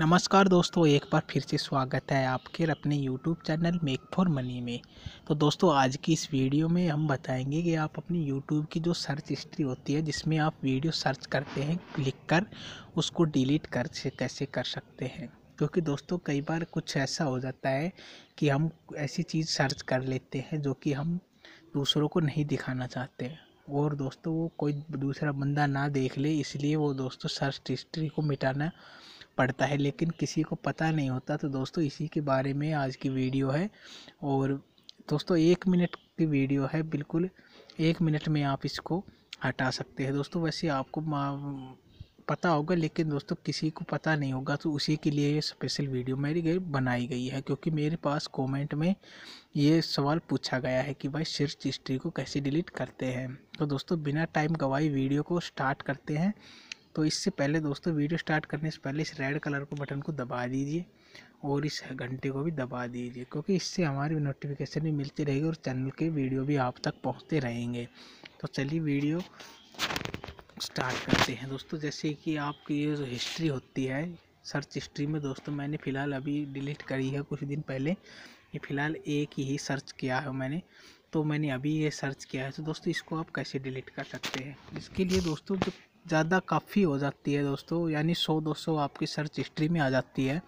नमस्कार दोस्तों, एक बार फिर से स्वागत है आपके अपने YouTube channel make for money में। तो दोस्तों, आज की इस वीडियो में हम बताएँगे कि आप अपनी YouTube की जो सर्च हिस्ट्री होती है, जिसमें आप वीडियो सर्च करते हैं, क्लिक कर, उसको डिलीट कर से कैसे कर सकते हैं। क्योंकि दोस्तों, कई बार कुछ ऐसा हो जाता है कि हम ऐसी चीज़ सर्च कर लेते हैं, जो कि हम दूसरों को नहीं दिखाना चाहते और दोस्तों, वो कोई दूसरा बंदा ना देख ले, इसलिए वो दोस्तों सर्च हिस्ट्री को मिटाना पड़ता है, लेकिन किसी को पता नहीं होता। तो दोस्तों, इसी के बारे में आज की वीडियो है। और दोस्तों, एक मिनट की वीडियो है, बिल्कुल एक मिनट में आप इसको हटा सकते हैं। दोस्तों, वैसे आपको पता होगा, लेकिन दोस्तों, किसी को पता नहीं होगा तो उसी के लिए ये स्पेशल वीडियो मेरी गई बनाई गई है, क्योंकि मेरे पास कमेंट में ये सवाल पूछा गया है कि भाई सर्च हिस्ट्री को कैसे डिलीट करते हैं? तो दोस्तों, बिना टाइम गवाई वीडियो को स्टार्ट करते हैं। तो इससे पहले दोस्तों वीडियो स्टार्ट करने से पहले इस रेड कलर को बटन को दबा दीजिए और इस घंटे को भी दबा दीजिए, क्योंकि इससे हमारी नोटिफिकेशन भी मिलती रहेगी और चैनल के वीडियो भी आप तक पहुँचते रहेंगे। तो चलिए वीडियो स्टार्ट करते हैं। दोस्तों, जैसे कि आपकी ये जो हिस्ट्री होती है सर्च हिस्ट्री में दोस्तों मैंने फ़िलहाल अभी डिलीट करी है कुछ दिन पहले। ये फ़िलहाल एक ही सर्च किया है मैंने तो मैंने अभी ये सर्च किया है। तो दोस्तों, इसको आप कैसे डिलीट कर सकते हैं? इसके लिए दोस्तों, जो ज़्यादा काफ़ी हो जाती है दोस्तों, यानी सौ, दो सौ आपकी सर्च हिस्ट्री में आ जाती है।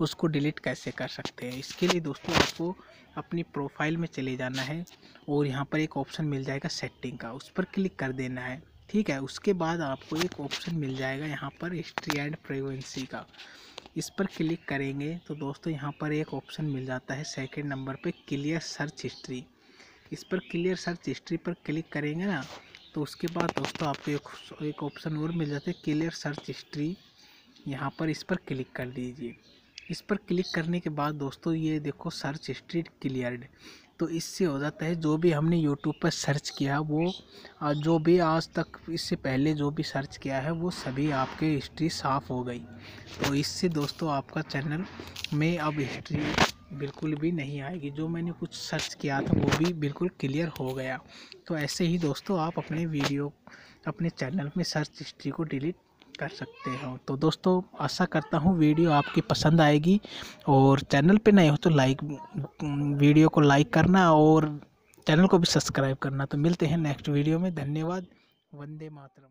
उसको डिलीट कैसे कर सकते हैं? इसके लिए दोस्तों आपको अपनी प्रोफ़ाइल में चले जाना है और यहाँ पर एक ऑप्शन मिल जाएगा सेटिंग का, उस पर क्लिक कर देना है। ठीक है, उसके बाद आपको एक ऑप्शन मिल जाएगा यहाँ पर हिस्ट्री एंड फ्रीक्वेंसी का। इस पर क्लिक करेंगे तो दोस्तों यहाँ पर एक ऑप्शन मिल जाता है सेकेंड नंबर पर क्लियर सर्च हिस्ट्री। इस पर क्लियर सर्च हिस्ट्री पर क्लिक करेंगे ना तो उसके बाद दोस्तों आपको एक ऑप्शन और मिल जाता है क्लियर सर्च हिस्ट्री यहाँ पर इस पर क्लिक कर दीजिए। इस पर क्लिक करने के बाद दोस्तों ये देखो सर्च हिस्ट्री क्लियर्ड तो इससे हो जाता है जो भी हमने यूट्यूब पर सर्च किया वो जो भी आज तक इससे पहले जो भी सर्च किया है वो सभी आपके हिस्ट्री साफ़ हो गई। तो इससे दोस्तों आपका चैनल में अब हिस्ट्री बिल्कुल भी नहीं आएगी। जो मैंने कुछ सर्च किया था, वो भी बिल्कुल क्लियर हो गया। तो ऐसे ही दोस्तों, आप अपने वीडियो अपने चैनल में सर्च हिस्ट्री को डिलीट कर सकते हो। तो दोस्तों, आशा करता हूँ वीडियो आपकी पसंद आएगी। और चैनल पे नए हो तो लाइक वीडियो को लाइक करना और चैनल को भी सब्सक्राइब करना। तो मिलते हैं नेक्स्ट वीडियो में। धन्यवाद। वंदे मातरम।